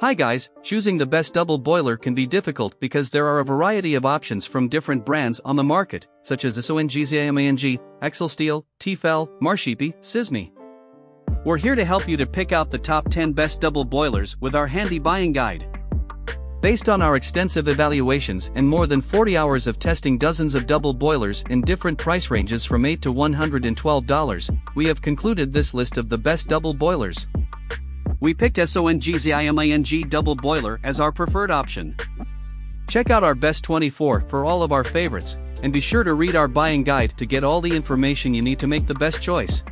Hi guys, choosing the best double boiler can be difficult because there are a variety of options from different brands on the market, such as SONGZIMING, Excelsteel, Tefal, Marsheepy, Sysmie. We're here to help you to pick out the top 10 best double boilers with our handy buying guide. Based on our extensive evaluations and more than 40 hours of testing dozens of double boilers in different price ranges from 8 to $112, we have concluded this list of the best double boilers. We picked SONGZIMING double boiler as our preferred option. Check out our best 24 for all of our favorites, and be sure to read our buying guide to get all the information you need to make the best choice.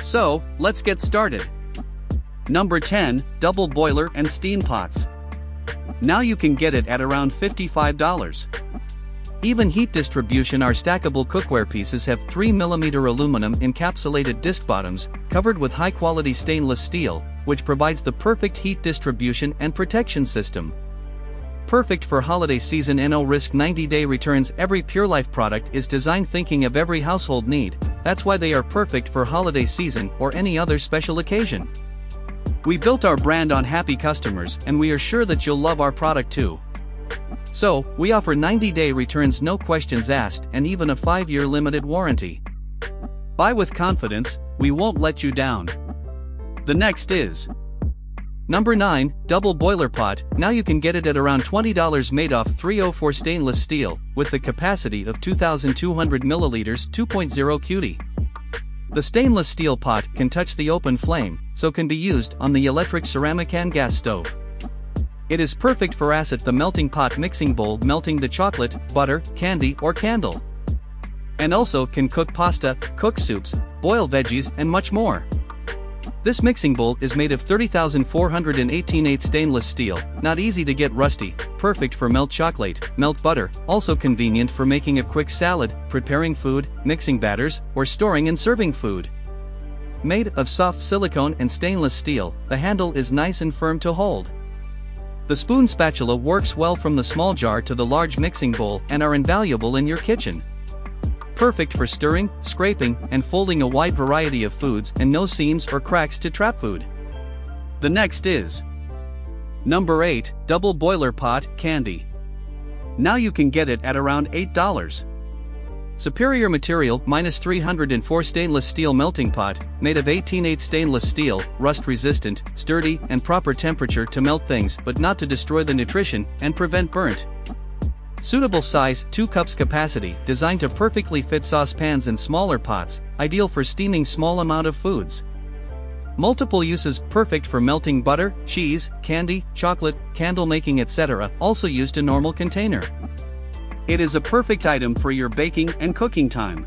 So, let's get started. Number 10 Double Boiler and Steam Pots. Now you can get it at around $55. Even heat distribution Our stackable cookware pieces have 3mm aluminum encapsulated disc bottoms, covered with high-quality stainless steel, which provides the perfect heat distribution and protection system. Perfect for holiday season and no risk 90-day returns Every Pure Life product is designed thinking of every household need, that's why they are perfect for holiday season or any other special occasion. We built our brand on happy customers and we are sure that you'll love our product too. So, we offer 90-day returns no questions asked and even a 5-year limited warranty. Buy with confidence, we won't let you down. The next is Number 9, Double Boiler Pot. Now you can get it at around $20 made off 304 stainless steel, with the capacity of 2,200 milliliters 2.0 cutie. The stainless steel pot can touch the open flame, so can be used on the electric ceramic and gas stove. It is perfect for acid the melting pot mixing bowl melting the chocolate, butter, candy or candle. And also can cook pasta, cook soups, boil veggies and much more. This mixing bowl is made of 30,418 stainless steel, not easy to get rusty, perfect for melt chocolate, melt butter, also convenient for making a quick salad, preparing food, mixing batters, or storing and serving food. Made of soft silicone and stainless steel, the handle is nice and firm to hold. The spoon spatula works well from the small jar to the large mixing bowl and are invaluable in your kitchen perfect for stirring, scraping, and folding a wide variety of foods and no seams or cracks to trap food. The next is Number 8 Double Boiler Pot Candy. Now you can get it at around $8. Superior material minus 304 stainless steel melting pot, made of 18-8 stainless steel, rust resistant, sturdy, and proper temperature to melt things but not to destroy the nutrition and prevent burnt. Suitable size 2 cups capacity designed to perfectly fit saucepans and smaller pots, ideal for steaming small amount of foods. Multiple uses perfect for melting butter, cheese, candy, chocolate, candle making etc. also used in normal container. It is a perfect item for your baking and cooking time.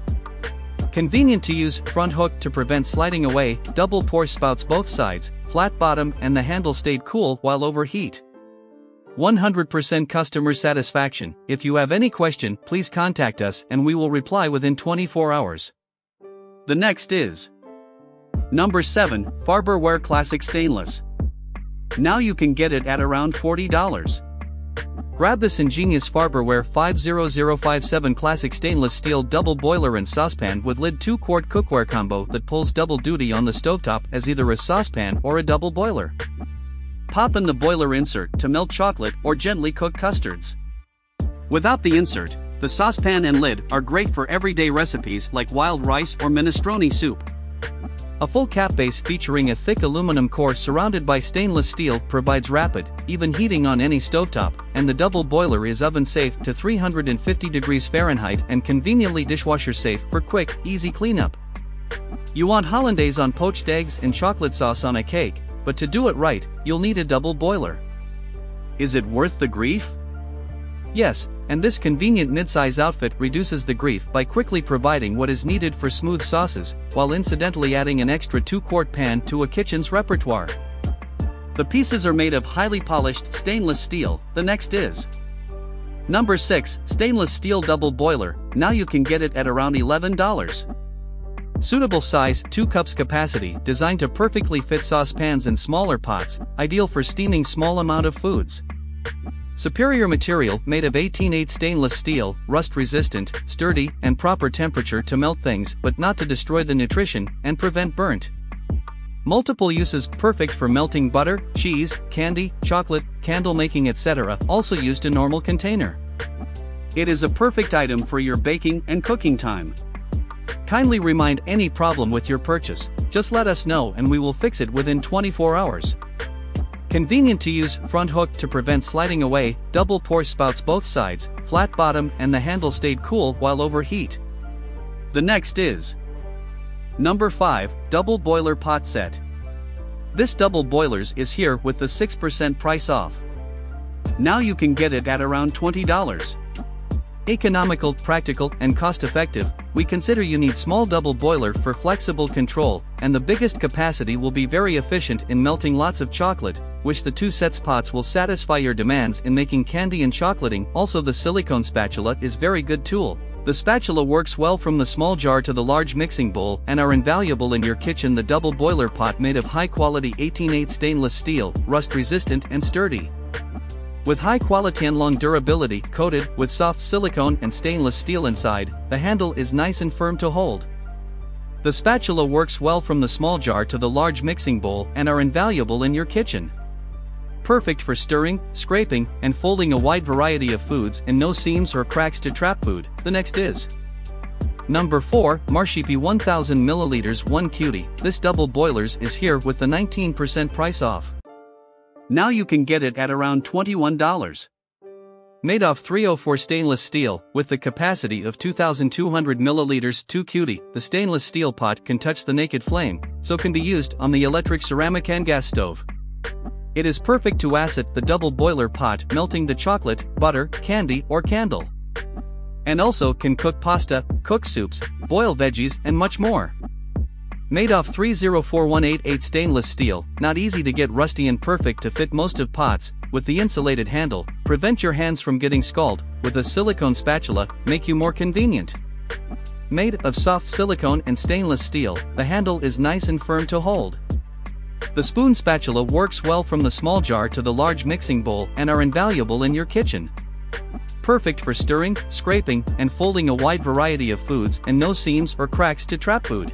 Convenient to use, front hook to prevent sliding away, double pour spouts both sides, flat bottom and the handle stayed cool while overheat. 100% customer satisfaction. If you have any question, please contact us and we will reply within 24 hours. The next is Number 7 Farberware Classic Stainless. Now you can get it at around $40. Grab this ingenious Farberware 50057 Classic Stainless Steel Double Boiler and Saucepan with lid 2 quart cookware combo that pulls double duty on the stovetop as either a saucepan or a double boiler. Pop in the boiler insert to melt chocolate or gently cook custards. Without the insert, the saucepan and lid are great for everyday recipes like wild rice or minestrone soup. A full cap base featuring a thick aluminum core surrounded by stainless steel provides rapid, even heating on any stovetop, and the double boiler is oven safe to 350 degrees Fahrenheit and conveniently dishwasher safe for quick, easy cleanup. You want hollandaise on poached eggs and chocolate sauce on a cake, but to do it right, you'll need a double boiler. Is it worth the grief? Yes, and this convenient mid-size outfit reduces the grief by quickly providing what is needed for smooth sauces, while incidentally adding an extra 2-quart pan to a kitchen's repertoire. The pieces are made of highly polished stainless steel, the next is Number 6, Stainless Steel Double Boiler, now you can get it at around $11. Suitable size 2 cups capacity designed to perfectly fit saucepans and smaller pots, ideal for steaming small amount of foods. Superior material made of 18-8 stainless steel, rust resistant, sturdy, and proper temperature to melt things but not to destroy the nutrition and prevent burnt. Multiple uses perfect for melting butter, cheese, candy, chocolate, candle making etc. also used in normal container. It is a perfect item for your baking and cooking time. Kindly remind any problem with your purchase, just let us know and we will fix it within 24 hours. Convenient to use, front hook to prevent sliding away, double pour spouts both sides, flat bottom and the handle stayed cool while overheat. The next is Number 5, Double Boiler Pot Set. This double boilers is here with the 6% price off. Now you can get it at around $20. Economical, practical, and cost-effective, we consider you need small double boiler for flexible control, and the biggest capacity will be very efficient in melting lots of chocolate, which the two sets pots will satisfy your demands in making candy and chocolating. Also the silicone spatula is very good tool. The spatula works well from the small jar to the large mixing bowl and are invaluable in your kitchen. The double boiler pot made of high quality 18-8 stainless steel, rust resistant and sturdy. With high quality and long durability, coated with soft silicone and stainless steel inside, the handle is nice and firm to hold. The spatula works well from the small jar to the large mixing bowl and are invaluable in your kitchen perfect for stirring, scraping, and folding a wide variety of foods and no seams or cracks to trap food. The next is Number 4, Marsheepy 1000 ml 1 Cutie. This double boilers is here with the 19% price off. Now you can get it at around $21. Made of 304 stainless steel, with the capacity of 2200 milliliters 2 cutie, the stainless steel pot can touch the naked flame, so can be used on the electric ceramic and gas stove. It is perfect to acid the double boiler pot melting the chocolate, butter, candy or candle. And also can cook pasta, cook soups, boil veggies and much more. Made of 304188 stainless steel, not easy to get rusty and perfect to fit most of pots, with the insulated handle, prevent your hands from getting scalded, with a silicone spatula, make you more convenient. Made of soft silicone and stainless steel, the handle is nice and firm to hold. The spoon spatula works well from the small jar to the large mixing bowl and are invaluable in your kitchen. Perfect for stirring, scraping, and folding a wide variety of foods and no seams or cracks to trap food.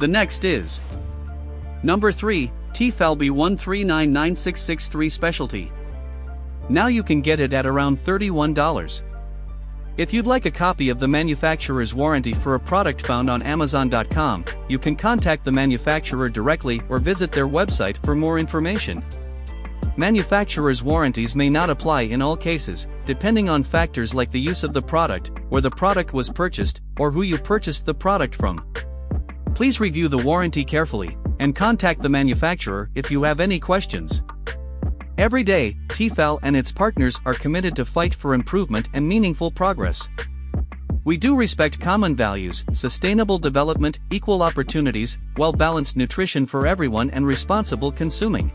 The next is Number 3, Tefal 1399663 Specialty. Now you can get it at around $31. If you'd like a copy of the manufacturer's warranty for a product found on Amazon.com, you can contact the manufacturer directly or visit their website for more information. Manufacturer's warranties may not apply in all cases, depending on factors like the use of the product, where the product was purchased, or who you purchased the product from. Please review the warranty carefully, and contact the manufacturer if you have any questions. Every day, Tefal and its partners are committed to fight for improvement and meaningful progress. We do respect common values, sustainable development, equal opportunities, well-balanced nutrition for everyone and responsible consuming.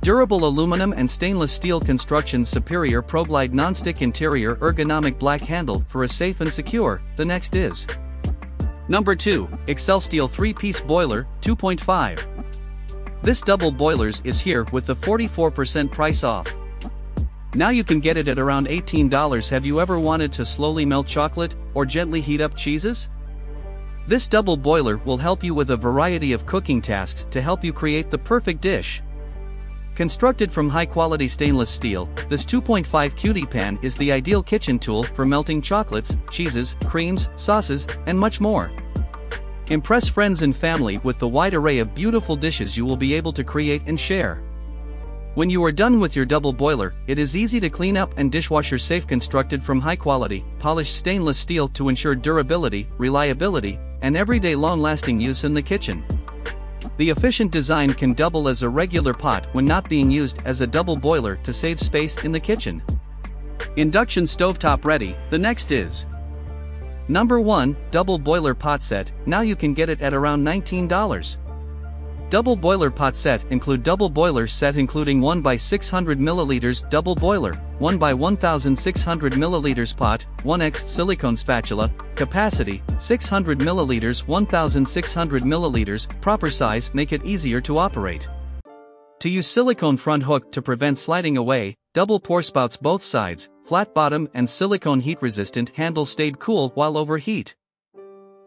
Durable aluminum and stainless steel construction superior ProGlide nonstick interior ergonomic black handle for a safe and secure, the next is. Number 2, Excel Steel 3-piece boiler, 2.5. This double boilers is here with the 44% price off. Now you can get it at around $18. Have you ever wanted to slowly melt chocolate or gently heat up cheeses? This double boiler will help you with a variety of cooking tasks to help you create the perfect dish. Constructed from high-quality stainless steel, this 2.5 cutie pan is the ideal kitchen tool for melting chocolates, cheeses, creams, sauces, and much more. Impress friends and family with the wide array of beautiful dishes you will be able to create and share. When you are done with your double boiler, it is easy to clean up and dishwasher safe constructed from high quality, polished stainless steel to ensure durability, reliability, and everyday long-lasting use in the kitchen. The efficient design can double as a regular pot when not being used as a double boiler to save space in the kitchen. Induction stovetop ready, the next is Number 1, Double Boiler Pot Set, now you can get it at around $19. Double boiler pot set include double boiler set including 1 by 600 milliliters double boiler, 1 by 1600 milliliters pot, 1x silicone spatula, capacity 600 milliliters 1600 milliliters, proper size make it easier to operate. To use silicone front hook to prevent sliding away, double pour spouts both sides, flat bottom and silicone heat resistant handle stayed cool while overheat.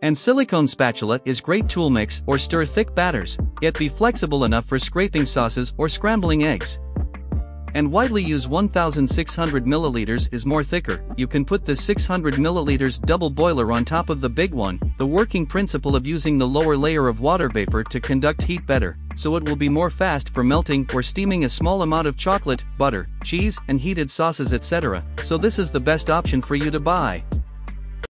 And silicone spatula is great tool mix or stir thick batters, yet be flexible enough for scraping sauces or scrambling eggs. And widely used 1600 milliliters is more thicker, you can put the 600 milliliters double boiler on top of the big one, the working principle of using the lower layer of water vapor to conduct heat better, so it will be more fast for melting or steaming a small amount of chocolate, butter, cheese, and heated sauces etc., so this is the best option for you to buy.